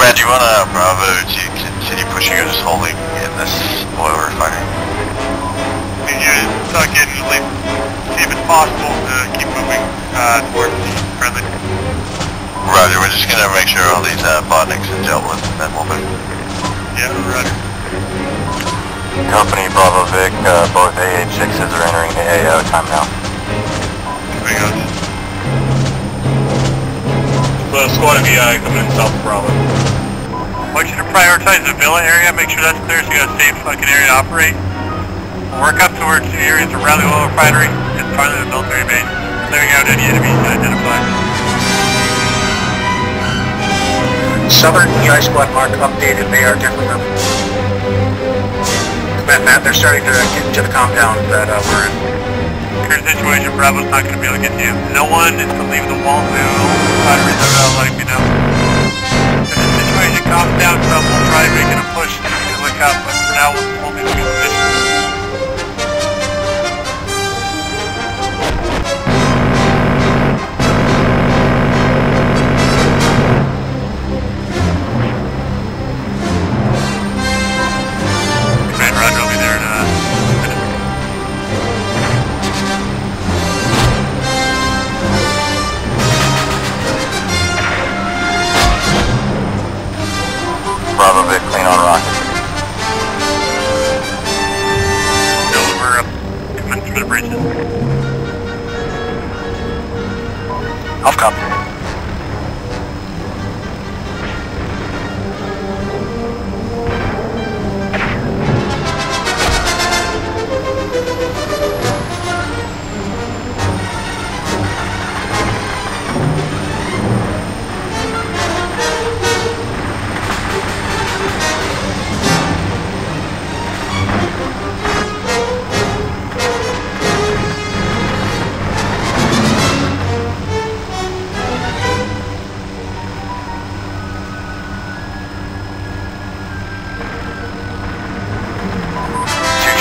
Command, do you want uh, Bravo to continue pushing or just holding in this oil refinery? We need you to tuck in and leave, see if it's possible to keep moving uh, towards the friendly. Roger, we're just gonna make sure all these uh, botniks are dealt with, and then we'll move. Yeah, roger. Company Bravo Vic, uh, both AH-6s are entering the AO. Time now. Moving on. The squad of EI coming in south of Bravo. I want you to prioritize the villa area, make sure that's clear so you got a safe fucking area to operate. Work up towards the areas around the oil refinery and finally the military base, clearing out any enemies to identify. Southern EI squad mark updated, they are definitely moving. Command Matt, they're starting to get into the compound that uh, we're in. Current situation, Bravo's not going to be able to get to you. No one is to leave the wall to refineries are letting me know. The calms down some, we'll try making a push. To look up, but for now, we'll Off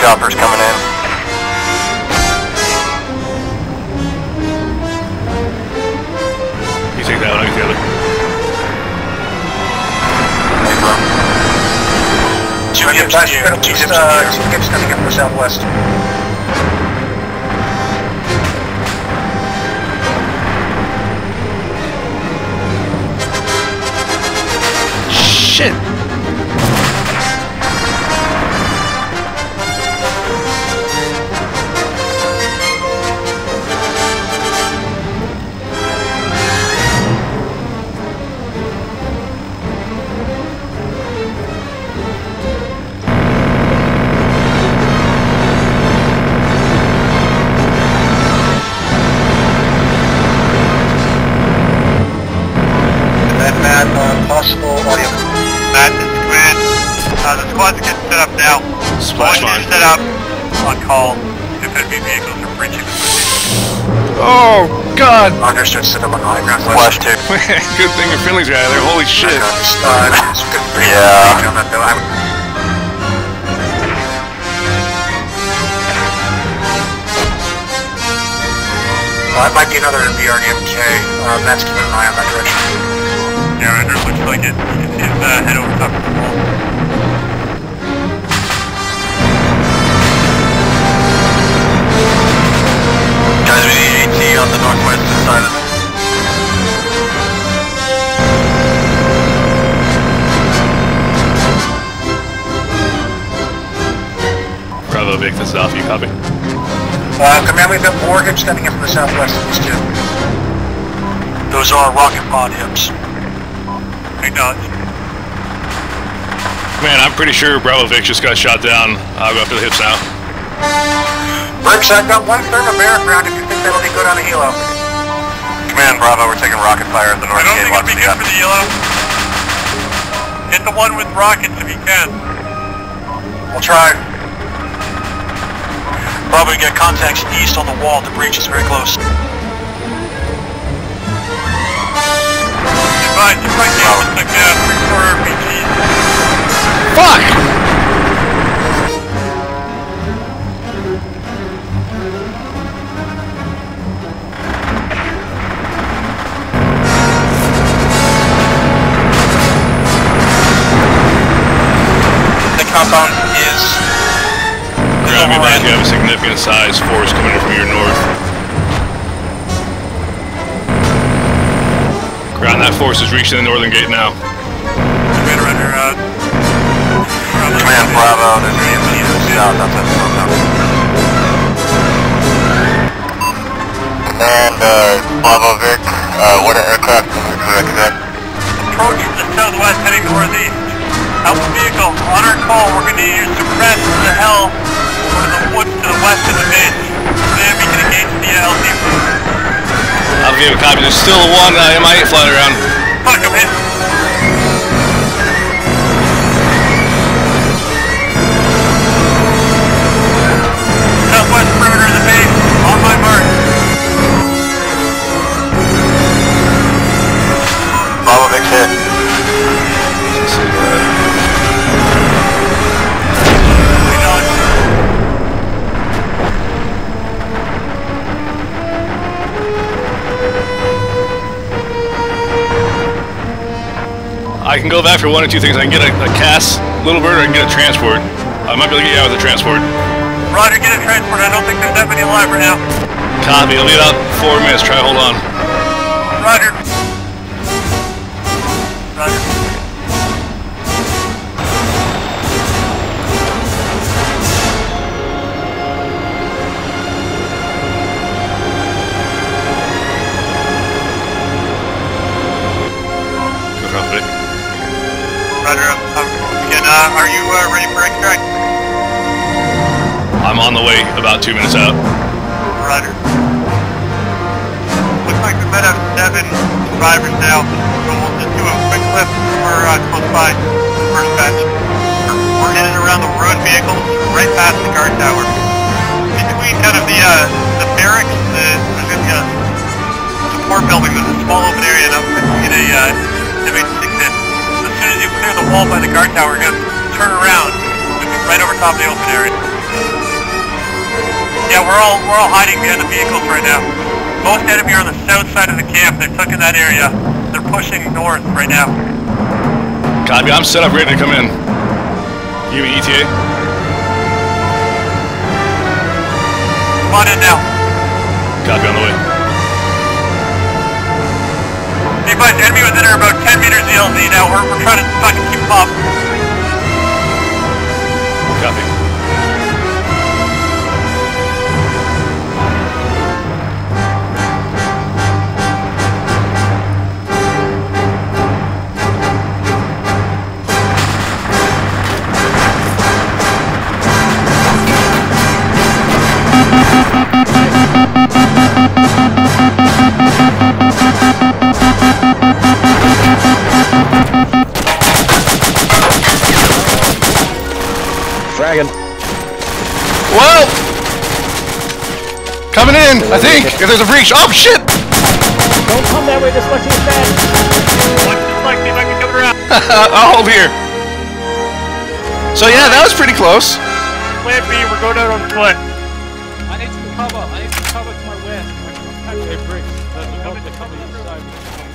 choppers coming in. You take that one, I'll get the other. Hey, bro. Two Gibbs, uh, two Gibbs, uh, two Gibbs coming in from the southwest. Shit! Call if enemy vehicles are breaching the position. Oh, God! Understood, set up on the high ground. Flash two. Good thing your feelings are out of there. Holy shit. Uh, it's good for you. Yeah. On that, though. I would- Uh, it might be another BRDMK. Uh, Matt's keeping an eye on that direction. Yeah, Render, looks like it. You can uh, head over top of the wall. Guys, we on the northwest side of Bravo Vic to south, you copy? Uh, command, we've got more hips coming in from the southwest of these two. Those are rocket pod hips. Acknowledge. Man, I'm pretty sure Bravo Vic just got shot down. I'll go after the hips now. Bricks, I've got one thermobaric round if you think that'll be good on a helo. Command Bravo, we're taking rocket fire at the I north don't gate think it'll be good for the yellow. Hit the one with rockets if you can. We'll try. Bravo, get contacts east on the wall. The breach is very close. Advise, you're right there with the uh, three, four RPGs. Fuck! Southbound is... is Ground me that you have a significant size force coming in from your north. Ground that force is reaching the northern gate now. Commander under, uh... Command Bravo, there's an EMP to the south outside of Command, uh, Bravo Vic, uh, what aircraft can we correct that? Approach the southwest heading northeast. Alpha vehicle, on our call, we're you to suppress to the hell over the woods to the west of the base. Then we can engage the LZ. I'll give you a copy. There's still one uh, MI-8 flying around. I can go back for one or two things. I can get a, a CAS little bird or I can get a transport. I might be able to get you out with a transport. Roger, get a transport. I don't think there's that many alive right now. Copy. It'll be about four minutes. Try to hold on. Roger. On the way. About two minutes out. Roger. Looks like we might have seven survivors now. So we'll just do a quick lift. We're uh, close by first batch. We're in and around the road vehicles, right past the guard tower. Between kind of the uh, the barracks, the, there's gonna be a support building. There's a small open area to get a uh, MH6 in. As soon as you clear the wall by the guard tower, we're gonna turn around. We'll be right over top of the open area. Yeah, we're all we're all hiding behind the vehicles right now. Most enemy are on the south side of the camp. They're tucking that area. They're pushing north right now. Copy. I'm set up, ready to come in. You mean ETA? Come on in now. Copy on the way. Hey, guys, enemy within are about 10 meters of the LZ now. We're, we're trying to fucking keep up. Dragon. Whoa! Coming in, I think, if there's a breach. Oh, shit! Don't come that way, dyslexia is bad. Watch this like, see if I can come around. I'll hold here. So yeah, that was pretty close. Plan B, we're going out on foot. I need some cover. I need some cover to my west. Okay, Briggs. Coming to cover the side.